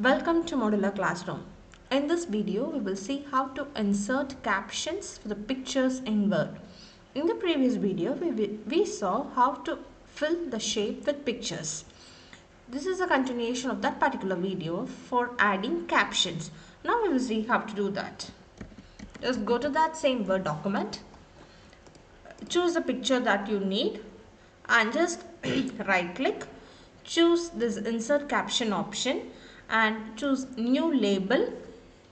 Welcome to Modular Classroom. In this video, we will see how to insert captions for the pictures in Word. In the previous video, we, we, saw how to fill the shape with pictures. This is a continuation of that particular video for adding captions. Now we will see how to do that. Just go to that same Word document, choose the picture that you need and just right click, choose this insert caption option and choose new label.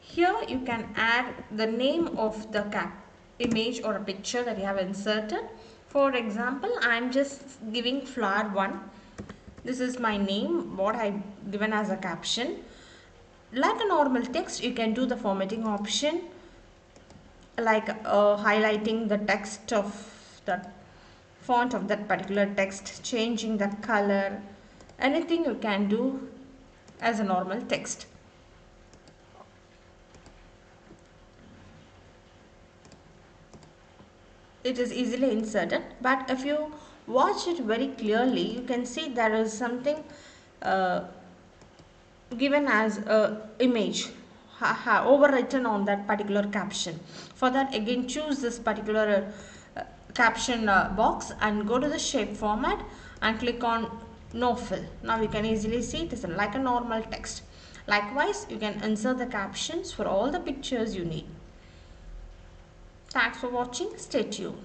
Here you can add the name of the cap image or a picture that you have inserted. For example, I am just giving flower 1. This is my name, what I given as a caption. Like a normal text, you can do the formatting option like uh, highlighting the text of the font of that particular text, changing the color, anything you can do as a normal text. It is easily inserted but if you watch it very clearly you can see there is something uh, given as a image overwritten on that particular caption. For that again choose this particular uh, caption uh, box and go to the shape format and click on no fill. Now you can easily see it is like a normal text. Likewise, you can insert the captions for all the pictures you need. Thanks for watching. Stay tuned.